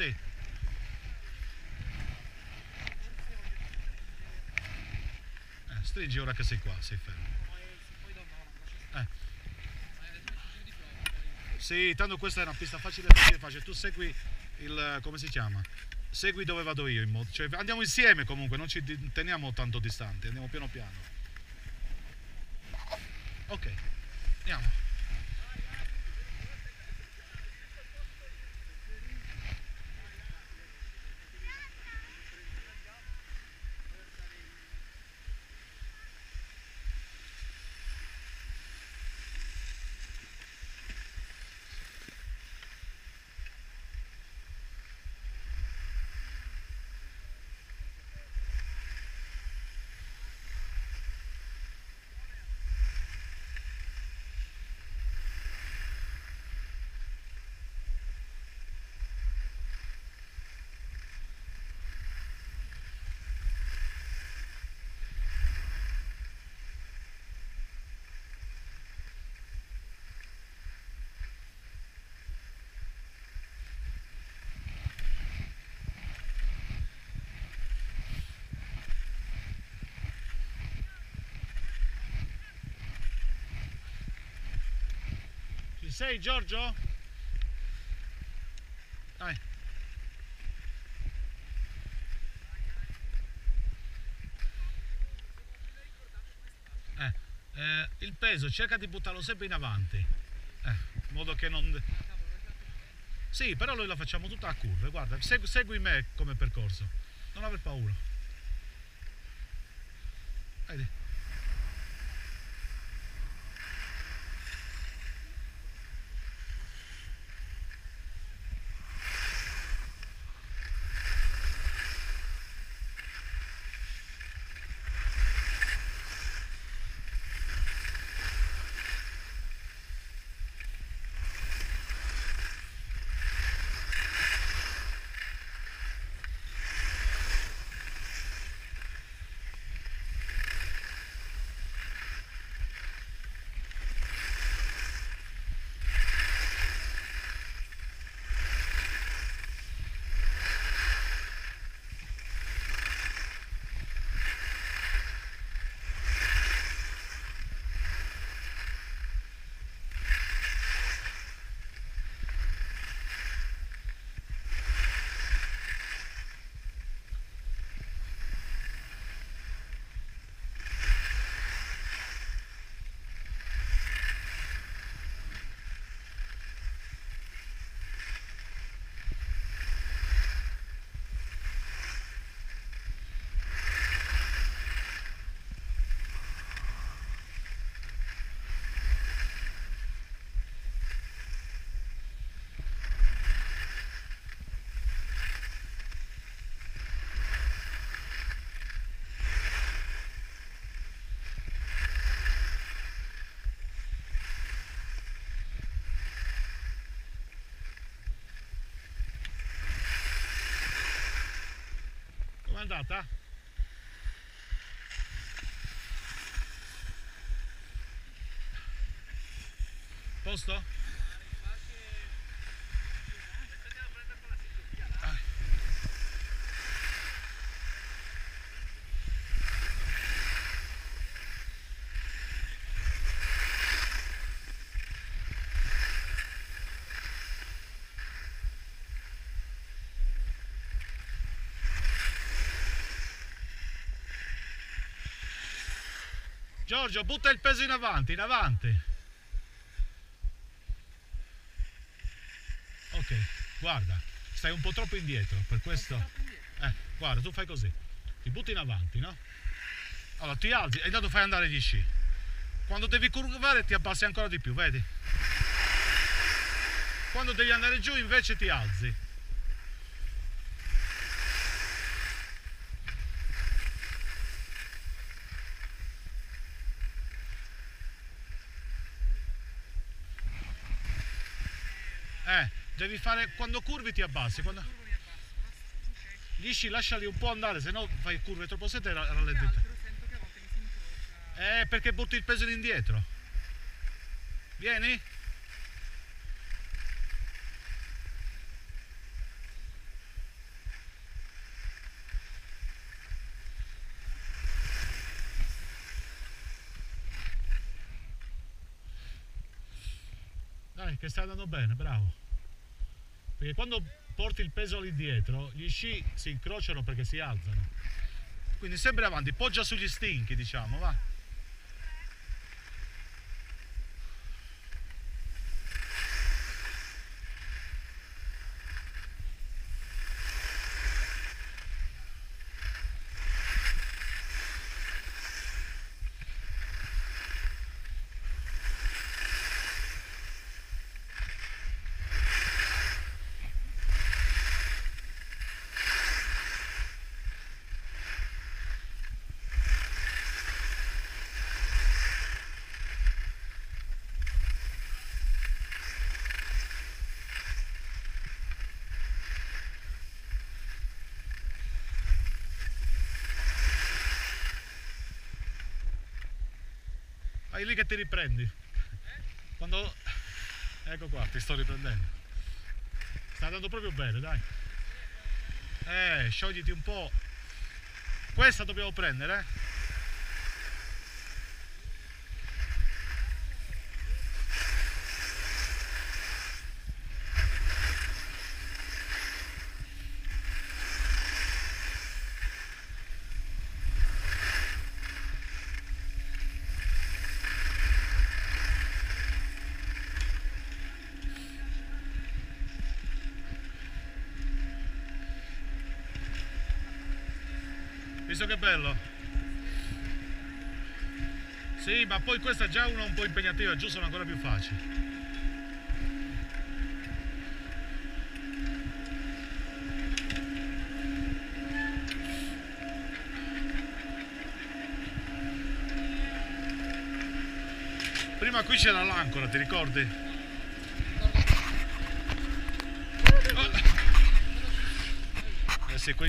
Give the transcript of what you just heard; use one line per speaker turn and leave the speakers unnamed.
Sì. Eh, stringi ora che sei qua, sei fermo. Eh. Sì, tanto questa è una pista facile, facile, facile. Tu segui il, come si chiama? Segui dove vado io, in modo, cioè andiamo insieme comunque, non ci teniamo tanto distanti, andiamo piano piano. Ok, andiamo. Sei Giorgio? Dai. Eh, eh, il peso cerca di buttarlo sempre in avanti. Eh, in modo che non... Sì, però noi la facciamo tutta a curve, guarda, segui, segui me come percorso. Non aver paura. Vedi? Andata? Posto? Giorgio, butta il peso in avanti, in avanti. Ok, guarda, stai un po' troppo indietro, per questo... Eh, guarda, tu fai così, ti butti in avanti, no? Allora, ti alzi e intanto fai andare gli sci. Quando devi curvare ti abbassi ancora di più, vedi? Quando devi andare giù invece ti alzi. Eh, devi fare quando curvi ti abbassi. Quando... Lisci, lasciali un po' andare, se no fai curve troppo sette e rallenti. Eh, perché butti il peso indietro. Vieni. Dai, che sta andando bene, bravo. Perché quando porti il peso lì dietro, gli sci si incrociano perché si alzano. Quindi sempre avanti, poggia sugli stinchi, diciamo, va. Vai lì che ti riprendi. Quando... Ecco qua, ti sto riprendendo. Sta andando proprio bene, dai. Eh, sciogliti un po'. Questa dobbiamo prendere, eh. Visto che bello? Sì, ma poi questa è già una un po' impegnativa, giù sono ancora più facili. Prima qui c'era l'ancora, ti ricordi? Oh. Eh sì, qui